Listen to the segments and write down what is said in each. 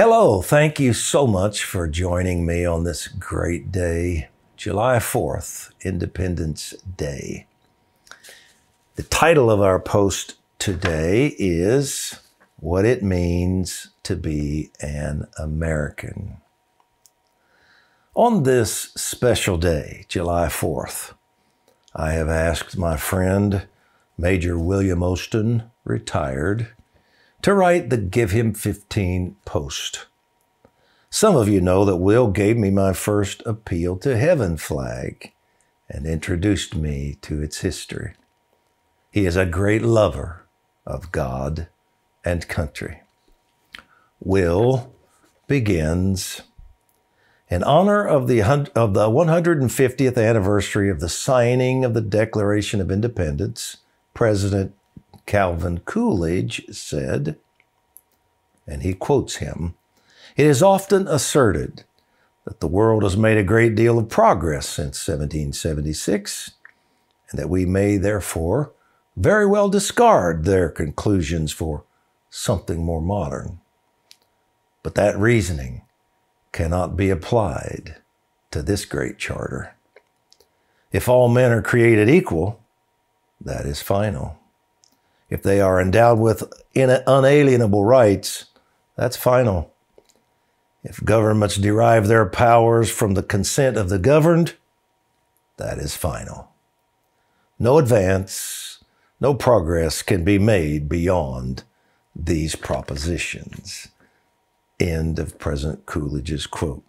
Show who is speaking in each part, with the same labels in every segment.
Speaker 1: Hello, thank you so much for joining me on this great day, July 4th, Independence Day. The title of our post today is What It Means to Be an American. On this special day, July 4th, I have asked my friend, Major William Ostan, retired, to write the Give Him 15 post. Some of you know that Will gave me my first Appeal to Heaven flag and introduced me to its history. He is a great lover of God and country. Will begins in honor of the, of the 150th anniversary of the signing of the Declaration of Independence, President Calvin Coolidge said, and he quotes him, It is often asserted that the world has made a great deal of progress since 1776, and that we may therefore very well discard their conclusions for something more modern. But that reasoning cannot be applied to this great charter. If all men are created equal, that is final. If they are endowed with unalienable rights, that's final. If governments derive their powers from the consent of the governed, that is final. No advance, no progress can be made beyond these propositions. End of President Coolidge's quote.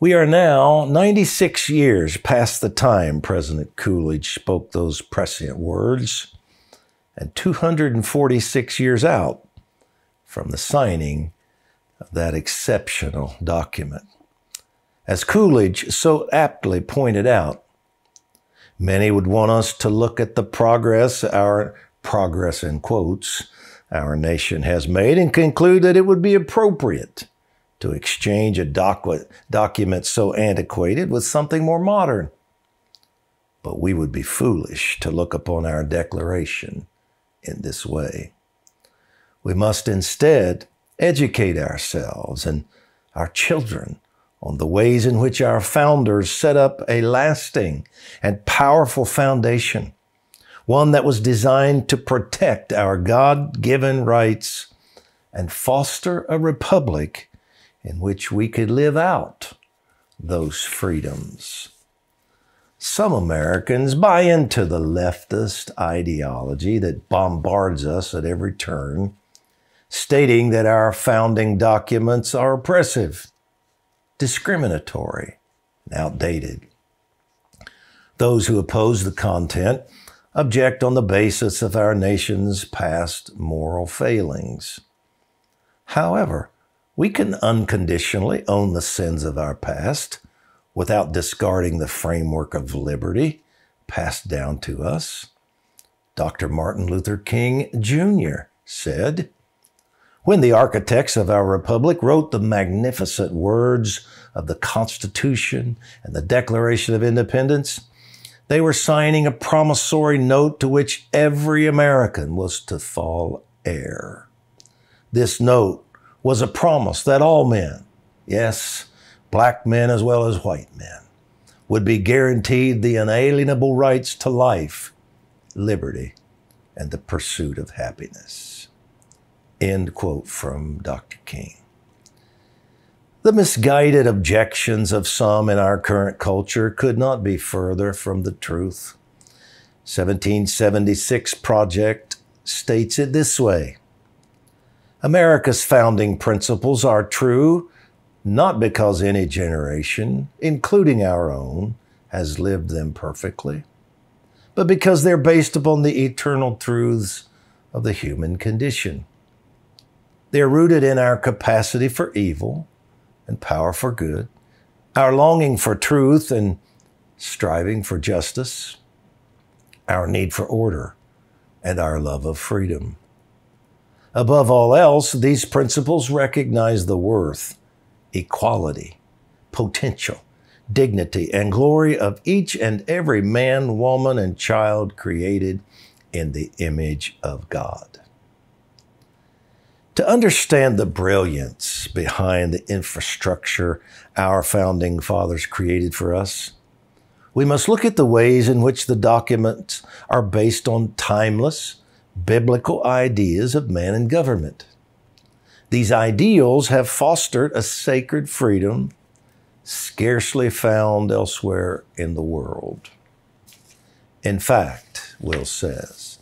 Speaker 1: We are now 96 years past the time President Coolidge spoke those prescient words and 246 years out from the signing of that exceptional document. As Coolidge so aptly pointed out, many would want us to look at the progress, our progress in quotes, our nation has made and conclude that it would be appropriate to exchange a docu- document so antiquated with something more modern. But we would be foolish to look upon our declaration in this way. We must instead educate ourselves and our children on the ways in which our founders set up a lasting and powerful foundation, one that was designed to protect our God given rights and foster a republic in which we could live out those freedoms. Some Americans buy into the leftist ideology that bombards us at every turn, stating that our founding documents are oppressive, discriminatory, and outdated. Those who oppose the content object on the basis of our nation's past moral failings. However, we can unconditionally own the sins of our past without discarding the framework of liberty passed down to us. Dr. Martin Luther King Jr. said, When the architects of our republic wrote the magnificent words of the Constitution and the Declaration of Independence, they were signing a promissory note to which every American was to fall heir. This note was a promise that all men, yes, black men as well as white men, would be guaranteed the inalienable rights to life, liberty, and the pursuit of happiness. End quote from Dr. King. The misguided objections of some in our current culture could not be further from the truth. 1776 Project states it this way America's founding principles are true not because any generation, including our own, has lived them perfectly, but because they're based upon the eternal truths of the human condition. They're rooted in our capacity for evil and power for good, our longing for truth and striving for justice, our need for order, and our love of freedom. Above all else, these principles recognize the worth equality, potential, dignity, and glory of each and every man, woman, and child created in the image of God. To understand the brilliance behind the infrastructure our founding fathers created for us, we must look at the ways in which the documents are based on timeless, biblical ideas of man and government. These ideals have fostered a sacred freedom scarcely found elsewhere in the world. In fact, Will says,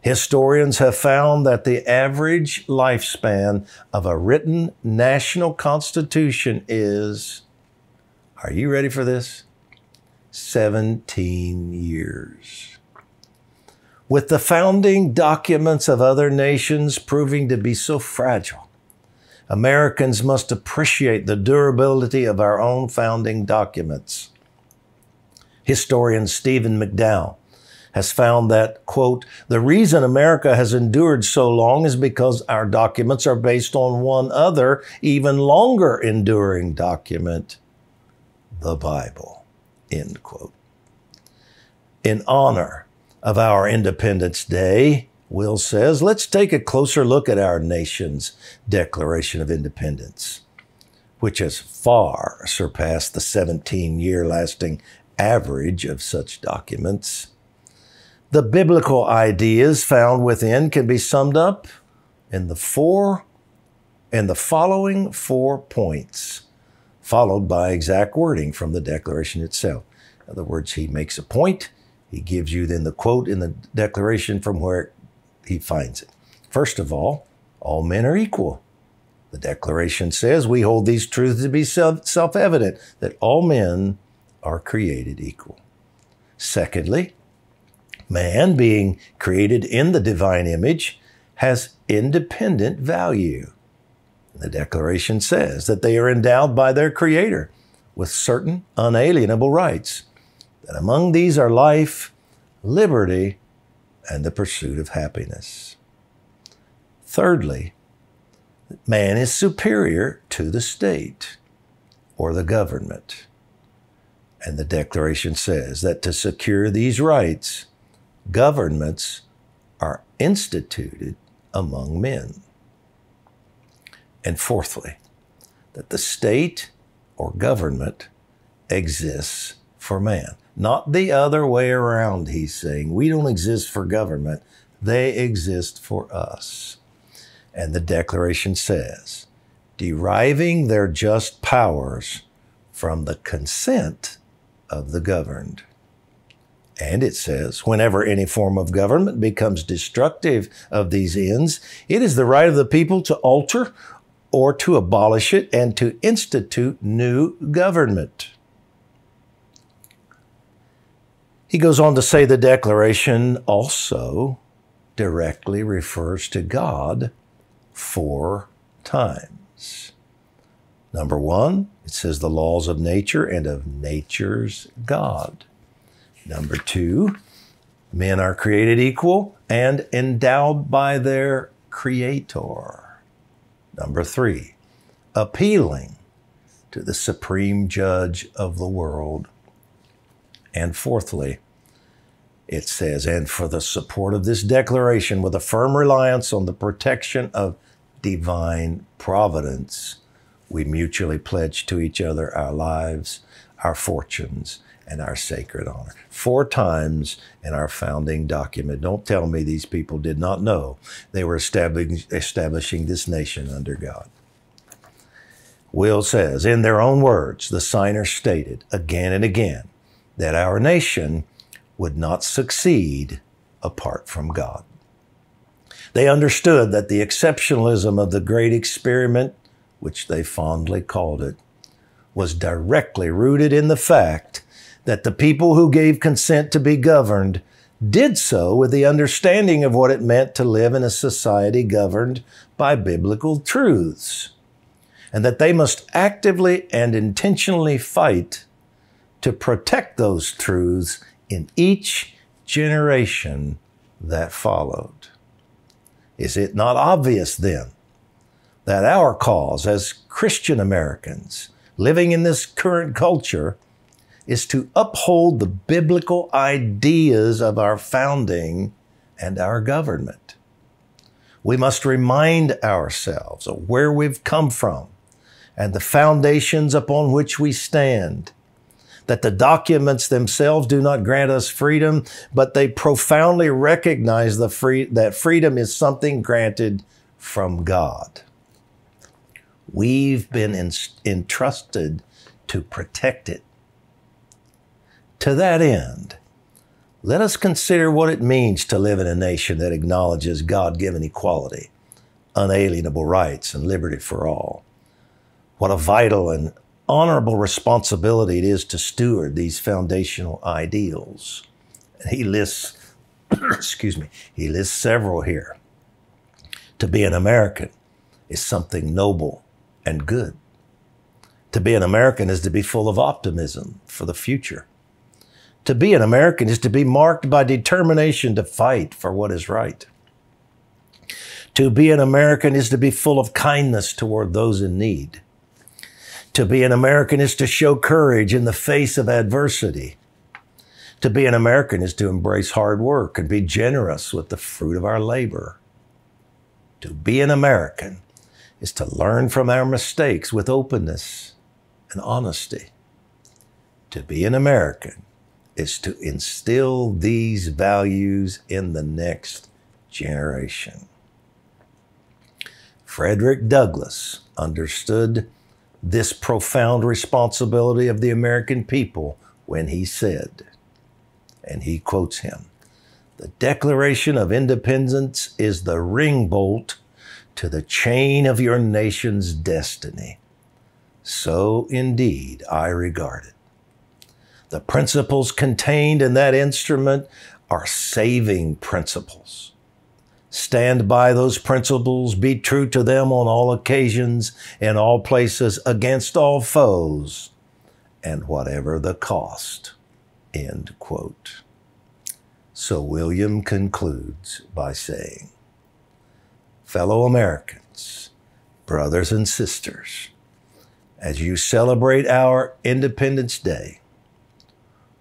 Speaker 1: Historians have found that the average lifespan of a written national constitution is, are you ready for this? 17 years. With the founding documents of other nations proving to be so fragile, Americans must appreciate the durability of our own founding documents. Historian Stephen McDowell has found that, quote, the reason America has endured so long is because our documents are based on one other, even longer enduring document, the Bible, end quote. In honor of our Independence Day, Will says, let's take a closer look at our nation's Declaration of Independence, which has far surpassed the 17 year lasting average of such documents. The biblical ideas found within can be summed up in the four in the following four points, followed by exact wording from the declaration itself. In other words, he makes a point, he gives you then the quote in the declaration from where he finds it. First of all, all men are equal. The declaration says we hold these truths to be self evident that all men are created equal. Secondly, man, being created in the divine image, has independent value. The Declaration says that they are endowed by their Creator with certain unalienable rights, that among these are life, liberty, and the pursuit of happiness. Thirdly, man is superior to the state or the government. And the Declaration says that to secure these rights, governments are instituted among men. And fourthly, that the state or government exists for man. Not the other way around, he's saying. We don't exist for government, they exist for us. And the Declaration says, deriving their just powers from the consent of the governed. And it says, whenever any form of government becomes destructive of these ends, it is the right of the people to alter or to abolish it and to institute new government. He goes on to say the Declaration also directly refers to God four times. Number one, it says the laws of nature and of nature's God. Number two, men are created equal and endowed by their Creator. Number three, appealing to the supreme judge of the world. And fourthly, it says, and for the support of this declaration with a firm reliance on the protection of divine providence, we mutually pledge to each other our lives, our fortunes, and our sacred honor. Four times in our founding document. Don't tell me these people did not know they were establishing, establishing this nation under God. Will says, in their own words, the signers stated again and again that our nation would not succeed apart from God. They understood that the exceptionalism of the great experiment, which they fondly called it, was directly rooted in the fact that the people who gave consent to be governed did so with the understanding of what it meant to live in a society governed by biblical truths, and that they must actively and intentionally fight to protect those truths in each generation that followed. Is it not obvious then that our cause as Christian Americans living in this current culture is to uphold the biblical ideas of our founding and our government. We must remind ourselves of where we've come from and the foundations upon which we stand. That the documents themselves do not grant us freedom, but they profoundly recognize the free, that freedom is something granted from God. We've been in, entrusted to protect it. To that end, let us consider what it means to live in a nation that acknowledges God given equality, unalienable rights, and liberty for all. What a vital and honorable responsibility it is to steward these foundational ideals. He lists, excuse me, he lists several here. To be an American is something noble and good. To be an American is to be full of optimism for the future. To be an American is to be marked by determination to fight for what is right. To be an American is to be full of kindness toward those in need. To be an American is to show courage in the face of adversity. To be an American is to embrace hard work and be generous with the fruit of our labor. To be an American is to learn from our mistakes with openness and honesty. To be an American is to instill these values in the next generation. Frederick Douglass understood this profound responsibility of the American people when he said, and he quotes him, the Declaration of Independence is the ring bolt to the chain of your nation's destiny. So indeed I regard it. The principles contained in that instrument are saving principles. Stand by those principles, be true to them on all occasions, in all places, against all foes, and whatever the cost. End quote. So William concludes by saying, Fellow Americans, brothers and sisters, as you celebrate our Independence Day,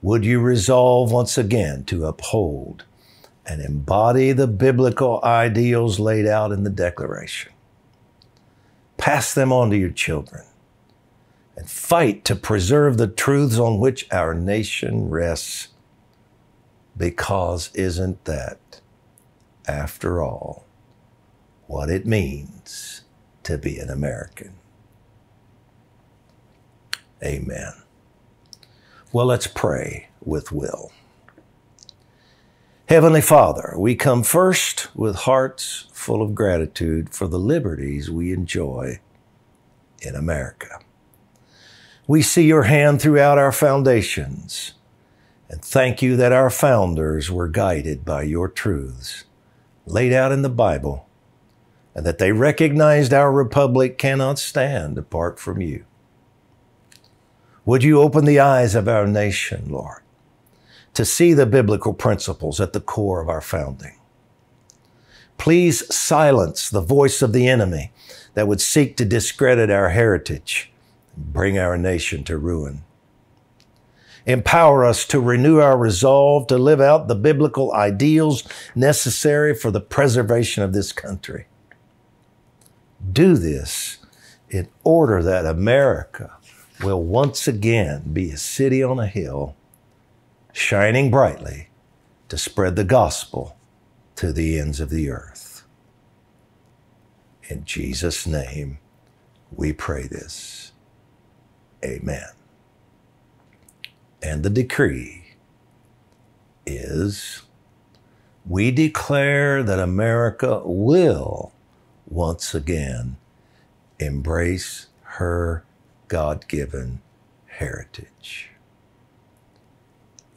Speaker 1: would you resolve once again to uphold and embody the biblical ideals laid out in the Declaration? Pass them on to your children and fight to preserve the truths on which our nation rests. Because isn't that, after all, what it means to be an American? Amen. Well, let's pray with Will. Heavenly Father, we come first with hearts full of gratitude for the liberties we enjoy in America. We see your hand throughout our foundations and thank you that our founders were guided by your truths laid out in the Bible and that they recognized our republic cannot stand apart from you. Would you open the eyes of our nation, Lord, to see the biblical principles at the core of our founding? Please silence the voice of the enemy that would seek to discredit our heritage and bring our nation to ruin. Empower us to renew our resolve to live out the biblical ideals necessary for the preservation of this country. Do this in order that America will once again be a city on a hill, shining brightly to spread the gospel to the ends of the earth. In Jesus' name, we pray this. Amen. And the decree is we declare that America will once again embrace her God given heritage.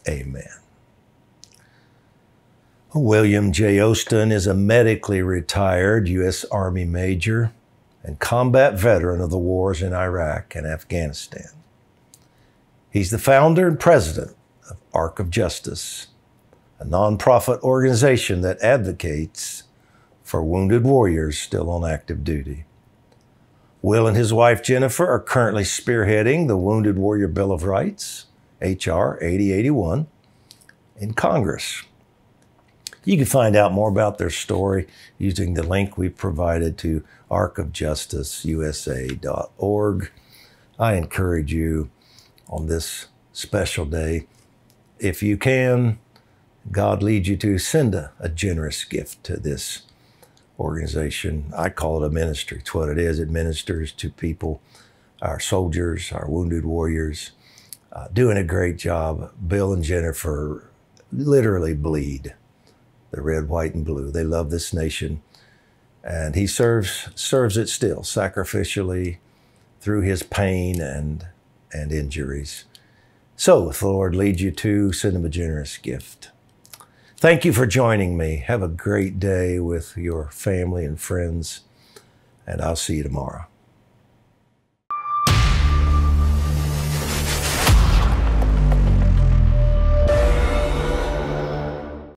Speaker 1: Amen. William J. Ostan is a medically retired U.S. Army major and combat veteran of the wars in Iraq and Afghanistan. He's the founder and president of Arc of Justice, a nonprofit organization that advocates for wounded warriors still on active duty. Will and his wife Jennifer are currently spearheading the Wounded Warrior Bill of Rights, H.R. 8081, in Congress. You can find out more about their story using the link we provided to arcofjusticeusa.org. I encourage you on this special day, if you can, God leads you to send a, a generous gift to this organization. I call it a ministry. It's what it is. It ministers to people, our soldiers, our wounded warriors, uh, doing a great job. Bill and Jennifer literally bleed the red, white, and blue. They love this nation. And he serves serves it still sacrificially through his pain and and injuries. So if the Lord leads you to, send him a generous gift. Thank you for joining me. Have a great day with your family and friends, and I'll see you tomorrow.